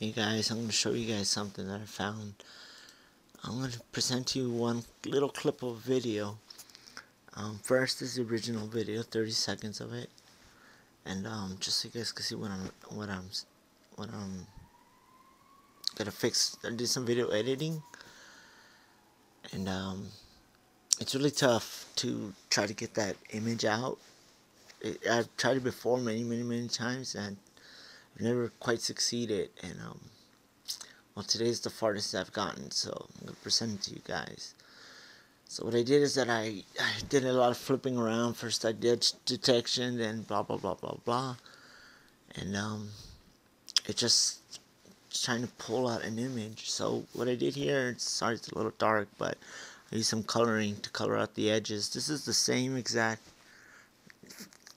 Hey guys, I'm going to show you guys something that I found. I'm going to present to you one little clip of video. Um, first is the original video, 30 seconds of it. And um, just so you guys can see what I'm, what I'm, what I'm gonna fix. I did some video editing, and um, it's really tough to try to get that image out. It, I've tried it before many, many, many times, and never quite succeeded and um well today's the farthest I've gotten so I'm gonna present it to you guys. So what I did is that I, I did a lot of flipping around. First I did detection then blah blah blah blah blah. And um it just trying to pull out an image. So what I did here sorry it's a little dark but I used some coloring to color out the edges. This is the same exact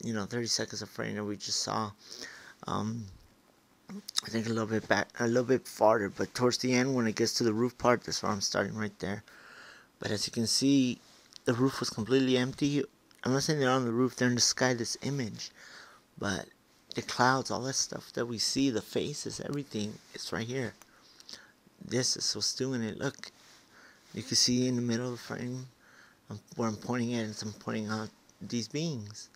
you know 30 seconds of frame that we just saw. Um, I think a little bit back, a little bit farther, but towards the end when it gets to the roof part, that's where I'm starting right there. But as you can see, the roof was completely empty. I'm not saying they're on the roof, they're in the sky, this image. But the clouds, all that stuff that we see, the faces, everything, it's right here. This is what's doing it. Look, you can see in the middle of the frame where I'm pointing at, I'm pointing out these beings.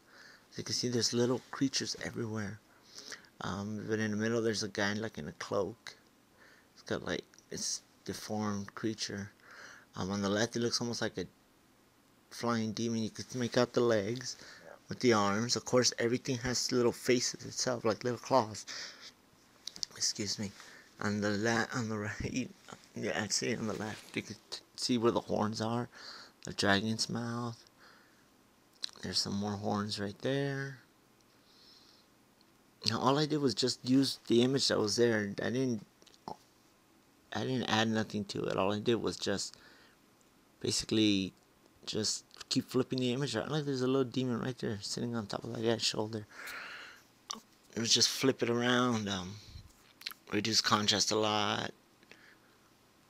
As you can see, there's little creatures everywhere. Um, but in the middle, there's a guy like in a cloak. It's got like this deformed creature. Um, on the left, it looks almost like a flying demon. You could make out the legs with the arms. Of course, everything has little faces itself, like little claws. Excuse me. On the left, on the right, yeah, actually on the left, you could see where the horns are. The dragon's mouth. There's some more horns right there. Now all I did was just use the image that was there. I didn't I didn't add nothing to it. All I did was just basically just keep flipping the image around. Like there's a little demon right there sitting on top of that guy's shoulder. It was just flip it around, um, reduce contrast a lot,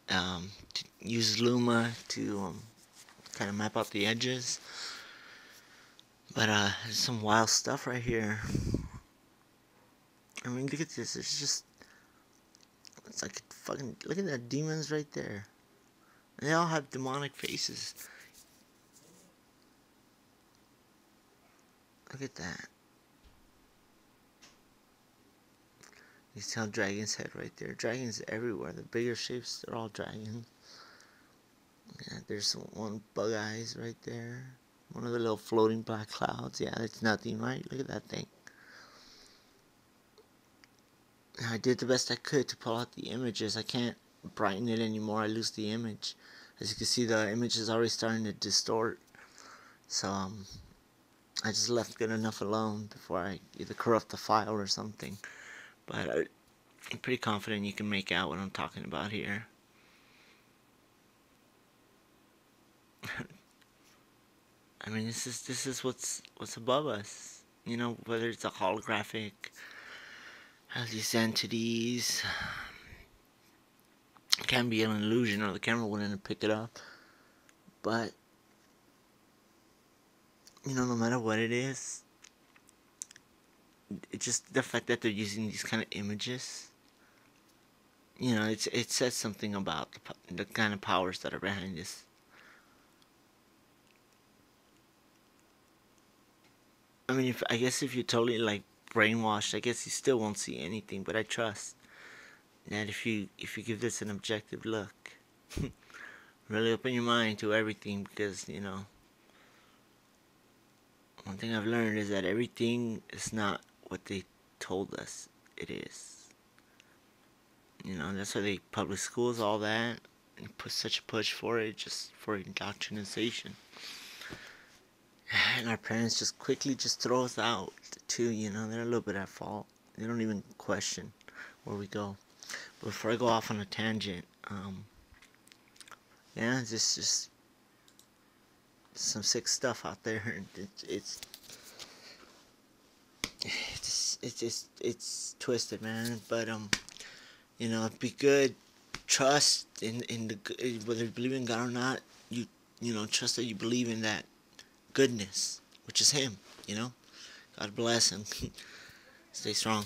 um, use Luma to um, kind of map out the edges. But uh, there's some wild stuff right here. I mean, look at this. It's just. It's like fucking. Look at that demons right there. They all have demonic faces. Look at that. You see how dragon's head right there. Dragons everywhere. The bigger shapes, they're all dragons. Yeah, there's one bug eyes right there. One of the little floating black clouds. Yeah, that's nothing, right? Look at that thing. I did the best I could to pull out the images. I can't brighten it anymore. I lose the image. As you can see, the image is already starting to distort. So, um, I just left good enough alone before I either corrupt the file or something. But I, I'm pretty confident you can make out what I'm talking about here. I mean, this is this is what's what's above us. You know, whether it's a holographic has these entities. It can be an illusion or the camera wouldn't pick it up. But, you know, no matter what it is, it's just the fact that they're using these kind of images. You know, it's it says something about the, the kind of powers that are behind this. I mean, if I guess if you totally like brainwashed, I guess you still won't see anything, but I trust that if you if you give this an objective look, really open your mind to everything because, you know, one thing I've learned is that everything is not what they told us it is. You know, that's why they public schools all that and put such a push for it just for indoctrination and our parents just quickly just throw us out too you know they're a little bit at fault. They don't even question where we go. Before I go off on a tangent um yeah just, just some sick stuff out there. It's it's it's it's it's, it's twisted man. But um you know be good. Trust in in the whether you believe in God or not you you know trust that you believe in that goodness, which is Him, you know? God bless Him. Stay strong.